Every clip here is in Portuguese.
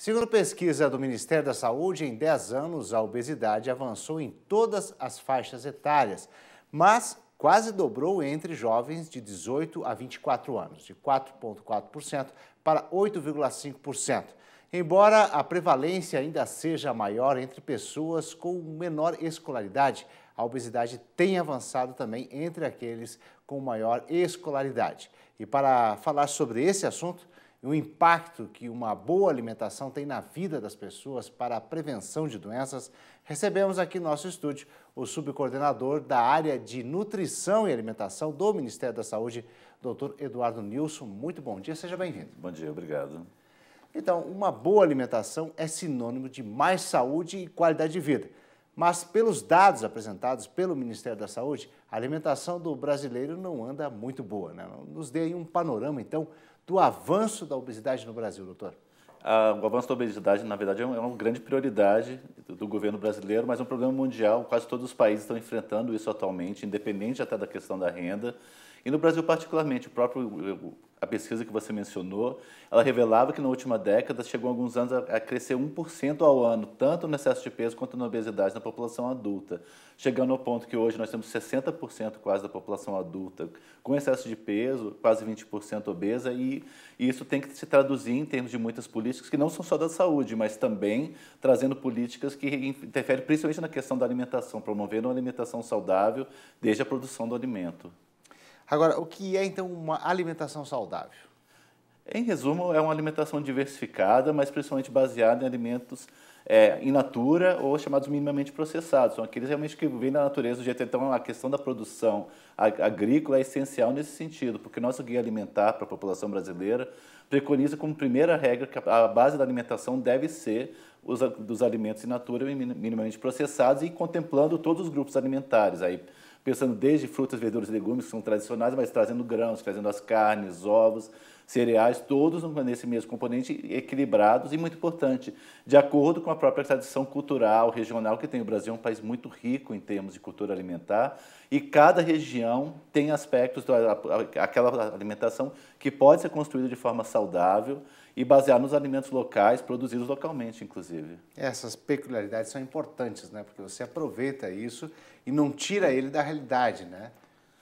Segundo pesquisa do Ministério da Saúde, em 10 anos a obesidade avançou em todas as faixas etárias, mas quase dobrou entre jovens de 18 a 24 anos, de 4,4% para 8,5%. Embora a prevalência ainda seja maior entre pessoas com menor escolaridade, a obesidade tem avançado também entre aqueles com maior escolaridade. E para falar sobre esse assunto, e o impacto que uma boa alimentação tem na vida das pessoas para a prevenção de doenças, recebemos aqui no nosso estúdio o subcoordenador da área de nutrição e alimentação do Ministério da Saúde, doutor Eduardo Nilson. Muito bom dia, seja bem-vindo. Bom dia, obrigado. Então, uma boa alimentação é sinônimo de mais saúde e qualidade de vida. Mas, pelos dados apresentados pelo Ministério da Saúde, a alimentação do brasileiro não anda muito boa. Né? Nos dê aí um panorama, então, do avanço da obesidade no Brasil, doutor? Ah, o avanço da obesidade, na verdade, é uma é grande prioridade do governo brasileiro, mas é um problema mundial. Quase todos os países estão enfrentando isso atualmente, independente até da questão da renda. E no Brasil, particularmente, o próprio a pesquisa que você mencionou, ela revelava que na última década chegou alguns anos a, crescer 1% ao ano, tanto no excesso de peso quanto na obesidade na população adulta, chegando ao ponto que hoje nós temos 60% quase da população adulta com excesso de peso, quase 20% obesa, e, e isso tem que se traduzir em termos de muitas políticas que não são só da saúde, mas também trazendo políticas que interferem principalmente na questão da alimentação, promovendo uma alimentação saudável desde a produção do alimento. Agora, o que é então uma alimentação saudável? Em resumo, é uma alimentação diversificada, mas principalmente baseada em alimentos é, in natura ou chamados minimamente processados. São aqueles realmente que vêm da natureza do jeito. Então, a questão da produção agrícola é essencial nesse sentido, porque nosso guia alimentar para a população brasileira preconiza como primeira regra que a base da alimentação deve ser os dos alimentos in natura minimamente processados e contemplando todos os grupos alimentares. Aí, pensando desde frutas, verduras e legumes, que são tradicionais, mas trazendo grãos, trazendo as carnes, ovos, cereais, todos nesse mesmo componente, equilibrados e, muito importante, de acordo com a própria tradição cultural, regional que tem. O Brasil é um país muito rico em termos de cultura alimentar e cada região tem aspectos daquela alimentação que pode ser construída de forma saudável e baseada nos alimentos locais, produzidos localmente, inclusive. Essas peculiaridades são importantes, né? porque você aproveita isso e não tira ele da realidade, né?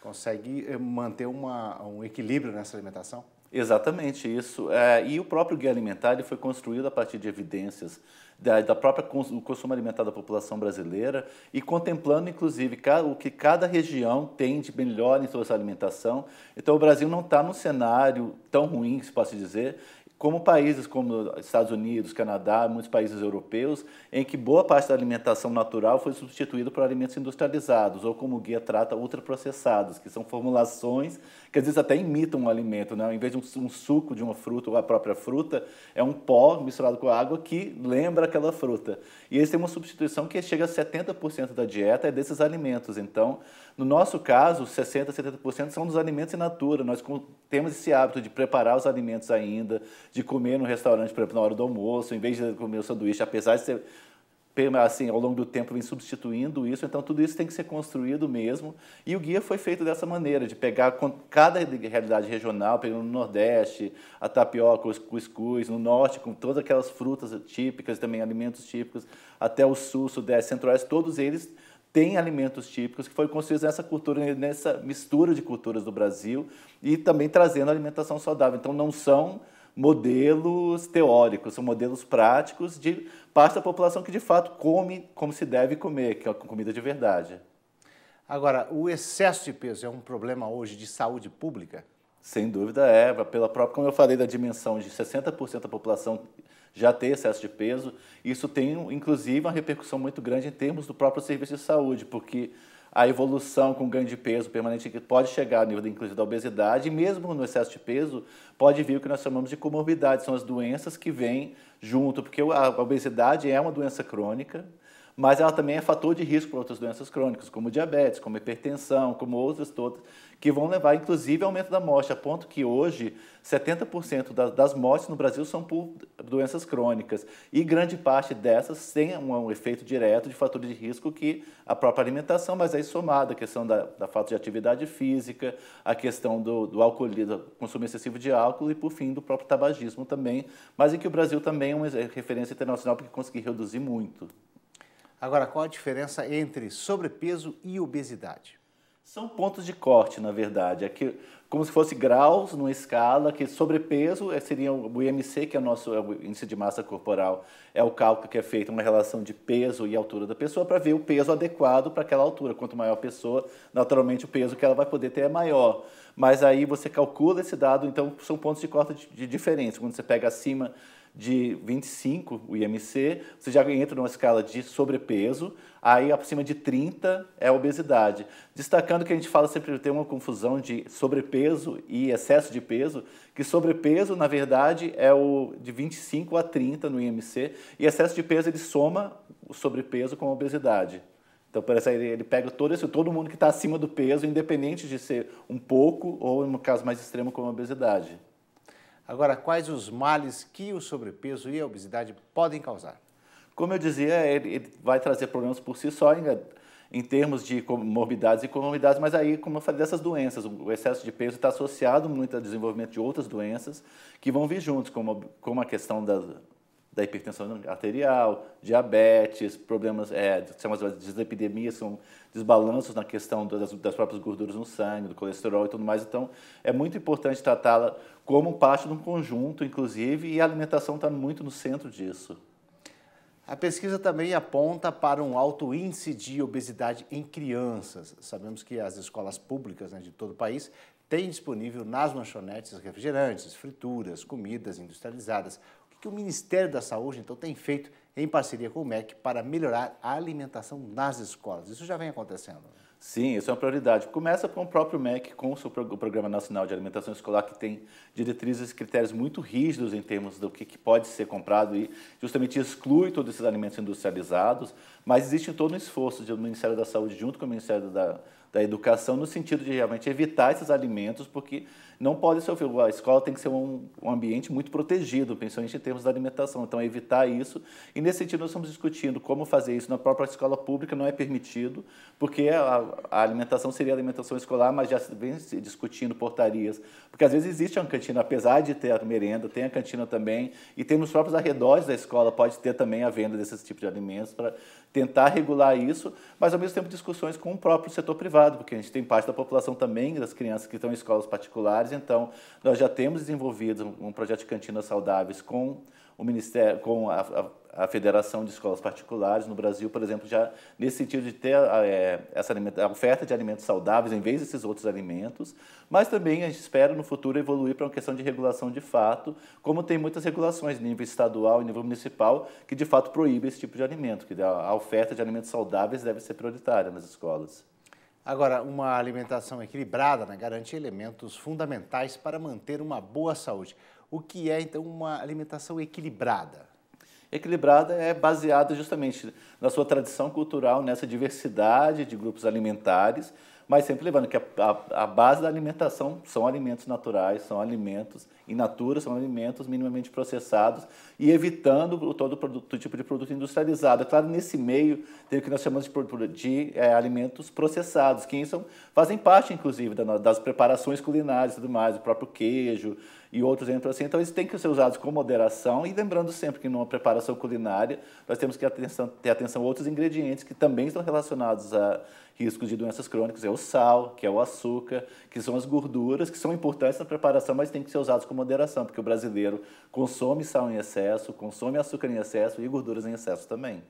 Consegue eh, manter uma, um equilíbrio nessa alimentação? Exatamente isso. É, e o próprio guia alimentar ele foi construído a partir de evidências da, da própria cons, do consumo alimentar da população brasileira e contemplando, inclusive, o que cada região tem de melhor em sua alimentação. Então, o Brasil não está num cenário tão ruim, se posso dizer, como países como Estados Unidos, Canadá, muitos países europeus, em que boa parte da alimentação natural foi substituída por alimentos industrializados, ou como o guia trata, ultraprocessados, que são formulações que às vezes até imitam um alimento, né? em vez de um, um suco de uma fruta ou a própria fruta, é um pó misturado com água que lembra aquela fruta. E eles têm uma substituição que chega a 70% da dieta é desses alimentos. Então, no nosso caso, 60%, 70% são dos alimentos in natura. Nós temos esse hábito de preparar os alimentos ainda, de comer no restaurante, por exemplo, na hora do almoço, em vez de comer o sanduíche, apesar de ser assim, ao longo do tempo vem substituindo isso, então tudo isso tem que ser construído mesmo. E o guia foi feito dessa maneira, de pegar cada realidade regional, pegando no Nordeste, a tapioca, o cuscuz, no Norte, com todas aquelas frutas típicas, também alimentos típicos, até o Sul, Sudeste, Centro-Oeste, todos eles têm alimentos típicos que foram construídos nessa cultura, nessa mistura de culturas do Brasil e também trazendo alimentação saudável. Então não são modelos teóricos, são modelos práticos de parte da população que de fato come como se deve comer, que é comida de verdade. Agora, o excesso de peso é um problema hoje de saúde pública? Sem dúvida é, pela própria, como eu falei da dimensão de 60% da população já ter excesso de peso, isso tem inclusive uma repercussão muito grande em termos do próprio serviço de saúde, porque a evolução com ganho de peso permanente pode chegar ao nível, inclusive, da obesidade, e mesmo no excesso de peso, pode vir o que nós chamamos de comorbidade, são as doenças que vêm junto, porque a obesidade é uma doença crônica, mas ela também é fator de risco para outras doenças crônicas, como diabetes, como hipertensão, como outras todas, que vão levar, inclusive, ao aumento da morte, a ponto que hoje 70% das mortes no Brasil são por doenças crônicas. E grande parte dessas tem um efeito direto de fatores de risco que a própria alimentação, mas aí somada a questão da, da falta de atividade física, a questão do, do consumo excessivo de álcool e, por fim, do próprio tabagismo também, mas em que o Brasil também é uma referência internacional porque conseguiu reduzir muito. Agora, qual a diferença entre sobrepeso e obesidade? São pontos de corte, na verdade. É que, como se fosse graus numa escala, que sobrepeso é, seria o IMC, que é o nosso é o índice de massa corporal, é o cálculo que é feito uma relação de peso e altura da pessoa para ver o peso adequado para aquela altura. Quanto maior a pessoa, naturalmente o peso que ela vai poder ter é maior. Mas aí você calcula esse dado, então são pontos de corte de, de diferença. Quando você pega acima de 25, o IMC, você já entra numa escala de sobrepeso, aí acima de 30 é obesidade. Destacando que a gente fala sempre tem uma confusão de sobrepeso e excesso de peso, que sobrepeso, na verdade, é o de 25 a 30 no IMC, e excesso de peso ele soma o sobrepeso com a obesidade. Então, parece ele, ele pega todo, esse, todo mundo que está acima do peso, independente de ser um pouco ou, no caso mais extremo, como a obesidade. Agora, quais os males que o sobrepeso e a obesidade podem causar? Como eu dizia, ele, ele vai trazer problemas por si só em, em termos de morbidades e comorbidades, mas aí, como eu falei, dessas doenças, o excesso de peso está associado muito ao desenvolvimento de outras doenças que vão vir juntos, como, como a questão da, da hipertensão arterial, diabetes, problemas, é, chamadas de dislipidemia, são desbalanços na questão das, das, próprias gorduras no sangue, do colesterol e tudo mais. Então, é muito importante tratá-la como parte de um conjunto, inclusive, e a alimentação está muito no centro disso. A pesquisa também aponta para um alto índice de obesidade em crianças. Sabemos que as escolas públicas né, de todo o país têm disponível nas lanchonetes refrigerantes, frituras, comidas industrializadas. O que o Ministério da Saúde, então, tem feito em parceria com o MEC para melhorar a alimentação nas escolas? Isso já vem acontecendo. Sim, isso é uma prioridade. Começa com o próprio MEC, com o, seu, Programa Nacional de Alimentação Escolar, que tem diretrizes e critérios muito rígidos em termos do que pode ser comprado e justamente exclui todos esses alimentos industrializados, mas existe todo um esforço do Ministério da Saúde junto com o Ministério da, da Educação no sentido de realmente evitar esses alimentos, porque não pode ser a escola tem que ser um, um, ambiente muito protegido, principalmente em termos da alimentação. Então, evitar isso. E nesse sentido, nós estamos discutindo como fazer isso na própria escola pública, não é permitido, porque a, a alimentação seria alimentação escolar, mas já vem se discutindo portarias. Porque às vezes existe uma cantina, apesar de ter a merenda, tem a cantina também, e tem nos próprios arredores da escola, pode ter também a venda desses tipos de alimentos para tentar regular isso, mas ao mesmo tempo discussões com o próprio setor privado, porque a gente tem parte da população também, das crianças que estão em escolas particulares, então nós já temos desenvolvido um projeto de cantinas saudáveis com o Ministério, com a, a, a, Federação de Escolas Particulares no Brasil, por exemplo, já nesse sentido de ter é, essa a oferta de alimentos saudáveis em vez desses outros alimentos, mas também a gente espera no futuro evoluir para uma questão de regulação de fato, como tem muitas regulações nível estadual e nível municipal que de fato proíbem esse tipo de alimento, que a oferta de alimentos saudáveis deve ser prioritária nas escolas. Agora, uma alimentação equilibrada né, garante elementos fundamentais para manter uma boa saúde. O que é, então, uma alimentação equilibrada? Equilibrada é baseada justamente na sua tradição cultural, nessa diversidade de grupos alimentares, mas sempre lembrando que a, a, a, base da alimentação são alimentos naturais, são alimentos in natura, são alimentos minimamente processados e evitando todo, produto, tipo de produto industrializado. É claro, nesse meio tem o que nós chamamos de, de é, alimentos processados, que são, fazem parte, inclusive, das preparações culinárias e tudo mais, o próprio queijo, e outros entram assim. Então, eles têm que ser usados com moderação e lembrando sempre que numa preparação culinária nós temos que atenção, ter atenção a outros ingredientes que também estão relacionados a riscos de doenças crônicas. É o sal, que é o açúcar, que são as gorduras, que são importantes na preparação, mas têm que ser usados com moderação, porque o brasileiro consome sal em excesso, consome açúcar em excesso e gorduras em excesso também.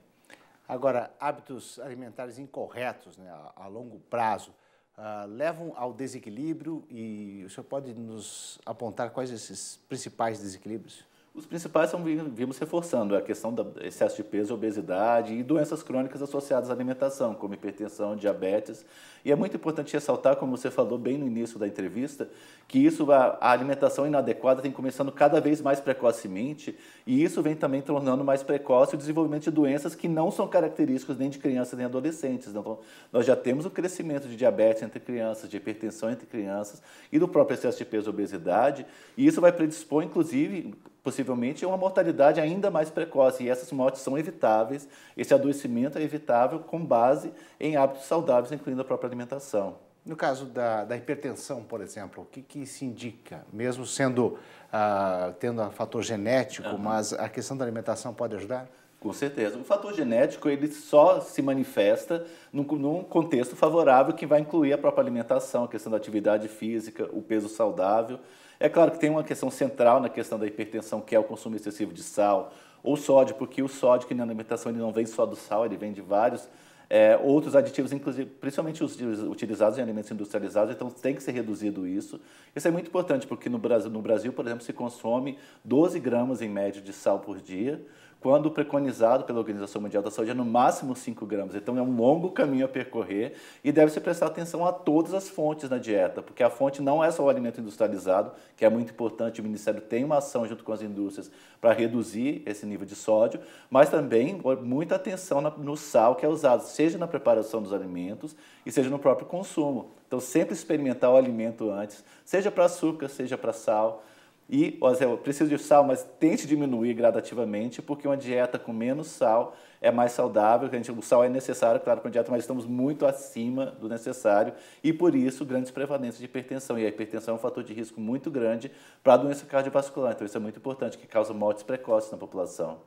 Agora, hábitos alimentares incorretos né, a, a longo prazo uh, levam ao desequilíbrio e o senhor pode nos apontar quais esses principais desequilíbrios? Os principais são, vimos reforçando a questão do excesso de peso, obesidade e doenças crônicas associadas à alimentação, como hipertensão, diabetes. E é muito importante ressaltar, como você falou bem no início da entrevista, que isso, a, a alimentação inadequada tem começando cada vez mais precocemente e isso vem também tornando mais precoce o desenvolvimento de doenças que não são características nem de crianças nem adolescentes. Então, nós já temos o crescimento de diabetes entre crianças, de hipertensão entre crianças e do próprio excesso de peso e obesidade, e isso vai predispor, inclusive, possivelmente uma mortalidade ainda mais precoce. E essas mortes são evitáveis, esse adoecimento é evitável com base em hábitos saudáveis, incluindo a própria alimentação. No caso da, da hipertensão, por exemplo, o que, que se indica? Mesmo sendo, ah, tendo um fator genético, uhum. mas a questão da alimentação pode ajudar? Com certeza. O fator genético ele só se manifesta num, num, contexto favorável que vai incluir a própria alimentação, a questão da atividade física, o peso saudável. É claro que tem uma questão central na questão da hipertensão, que é o consumo excessivo de sal ou sódio, porque o sódio que na alimentação ele não vem só do sal, ele vem de vários é, outros aditivos, inclusive, principalmente os utilizados em alimentos industrializados, então tem que ser reduzido isso. Isso é muito importante, porque no Brasil, no Brasil, por exemplo, se consome 12 gramas em média de sal por dia, quando preconizado pela Organização Mundial da Saúde é no máximo 5 gramas. Então é um longo caminho a percorrer e deve-se prestar atenção a todas as fontes na dieta, porque a fonte não é só o alimento industrializado, que é muito importante, o Ministério tem uma ação junto com as indústrias para reduzir esse nível de sódio, mas também muita atenção no sal que é usado, seja na preparação dos alimentos e seja no próprio consumo. Então sempre experimentar o alimento antes, seja para açúcar, seja para sal. E, ó, Zé, eu preciso de sal, mas tente diminuir gradativamente, porque uma dieta com menos sal é mais saudável. O sal é necessário, claro, para a dieta, mas estamos muito acima do necessário e, por isso, grandes prevalências de hipertensão. E a hipertensão é um fator de risco muito grande para a doença cardiovascular. Então, isso é muito importante, que causa mortes precoces na população.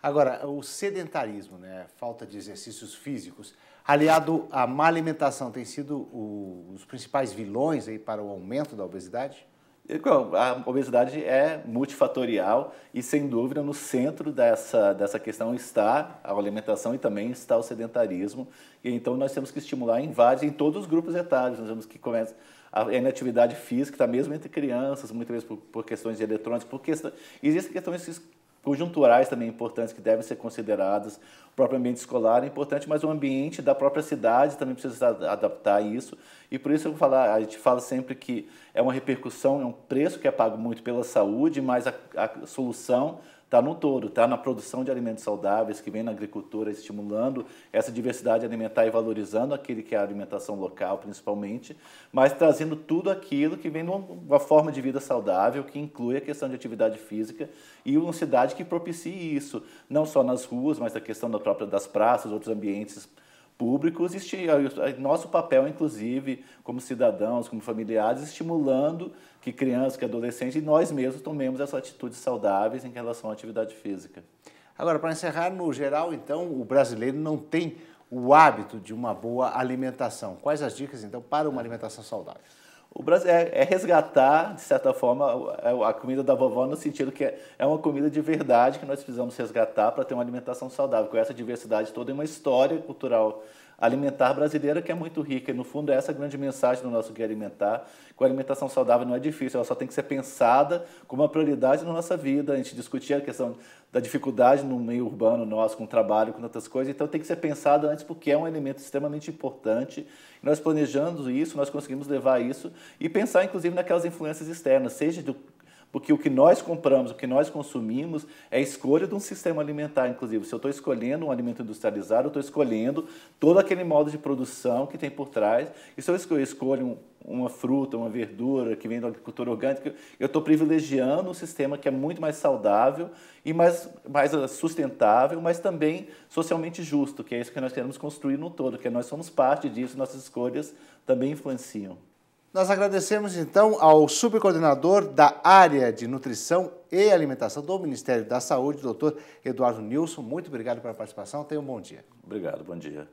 Agora, o sedentarismo, né, falta de exercícios físicos, aliado à má alimentação, tem sido o, os principais vilões aí para o aumento da obesidade? A obesidade é multifatorial e, sem dúvida, no centro dessa, dessa questão está a alimentação e também está o sedentarismo. E, então, nós temos que estimular em vários, em todos os grupos etários. Nós temos que começar a inatividade física, está mesmo entre crianças, muitas vezes por, por questões de eletrônicos, por questão, existem questões conjunturais também importantes que devem ser consideradas. O próprio ambiente escolar é importante, mas o ambiente da própria cidade também precisa adaptar a isso. E por isso eu falar, a gente fala sempre que é uma repercussão, é um preço que é pago muito pela saúde, mas a, a solução está no todo, está na produção de alimentos saudáveis, que vem na agricultura estimulando essa diversidade alimentar e valorizando aquele que é a alimentação local, principalmente, mas trazendo tudo aquilo que vem numa forma de vida saudável, que inclui a questão de atividade física e uma cidade que propicie isso, não só nas ruas, mas a questão da própria das praças, outros ambientes públicos, nosso papel, inclusive, como cidadãos, como familiares, estimulando que crianças, que adolescentes e nós mesmos tomemos essas atitudes saudáveis em relação à atividade física. Agora, para encerrar, no geral, então, o brasileiro não tem o hábito de uma boa alimentação. Quais as dicas, então, para uma alimentação saudável? O Brasil é, é, resgatar, de certa forma, a comida da vovó no sentido que é, é uma comida de verdade que nós precisamos resgatar para ter uma alimentação saudável, com essa diversidade toda e uma história cultural alimentar brasileira que é muito rica. E, no fundo, é essa grande mensagem do nosso Guia Alimentar, que a alimentação saudável não é difícil, ela só tem que ser pensada como uma prioridade na nossa vida. A gente discutia a questão da dificuldade no meio urbano nosso, com o trabalho, com outras coisas, então tem que ser pensada antes, porque é um elemento extremamente importante. E nós planejando isso, nós conseguimos levar isso e pensar, inclusive, naquelas influências externas, seja do porque o que nós compramos, o que nós consumimos, é a escolha de um sistema alimentar, inclusive. Se eu estou escolhendo um alimento industrializado, eu estou escolhendo todo aquele modo de produção que tem por trás. E se eu escolho uma fruta, uma verdura que vem da agricultura orgânica, eu estou privilegiando um sistema que é muito mais saudável e mais, mais sustentável, mas também socialmente justo, que é isso que nós queremos construir no todo, que nós somos parte disso, nossas escolhas também influenciam. Nós agradecemos então ao subcoordenador da área de nutrição e alimentação do Ministério da Saúde, doutor Eduardo Nilson. Muito obrigado pela participação. Tenha um bom dia. Obrigado, bom dia.